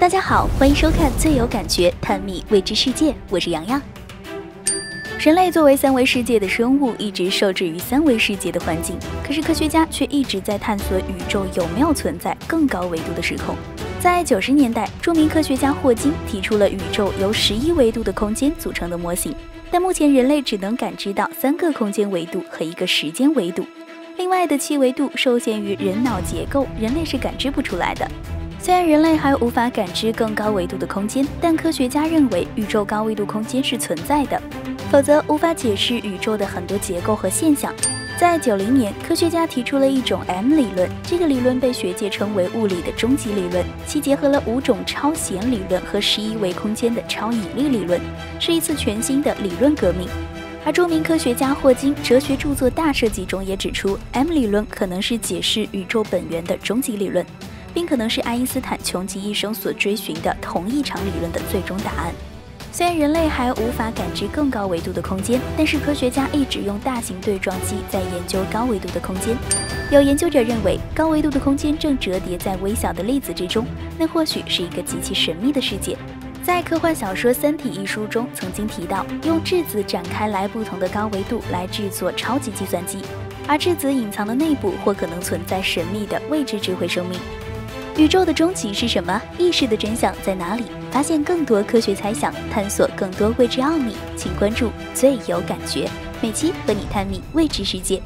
大家好，欢迎收看《最有感觉探秘未知世界》，我是洋洋。人类作为三维世界的生物，一直受制于三维世界的环境，可是科学家却一直在探索宇宙有没有存在更高维度的时空。在九十年代，著名科学家霍金提出了宇宙由十一维度的空间组成的模型，但目前人类只能感知到三个空间维度和一个时间维度，另外的七维度受限于人脑结构，人类是感知不出来的。虽然人类还无法感知更高维度的空间，但科学家认为宇宙高维度空间是存在的，否则无法解释宇宙的很多结构和现象。在九零年，科学家提出了一种 M 理论，这个理论被学界称为物理的终极理论，其结合了五种超弦理论和十一维空间的超引力理论，是一次全新的理论革命。而著名科学家霍金哲学著作《大设计》中也指出，M 理论可能是解释宇宙本源的终极理论。并可能是爱因斯坦穷极一生所追寻的同一场理论的最终答案。虽然人类还无法感知更高维度的空间，但是科学家一直用大型对撞机在研究高维度的空间。有研究者认为，高维度的空间正折叠在微小的粒子之中，那或许是一个极其神秘的世界。在科幻小说《三体》一书中曾经提到，用质子展开来不同的高维度来制作超级计算机，而质子隐藏的内部或可能存在神秘的未知智慧生命。宇宙的终极是什么？意识的真相在哪里？发现更多科学猜想，探索更多未知奥秘，请关注最有感觉，每期和你探秘未知世界。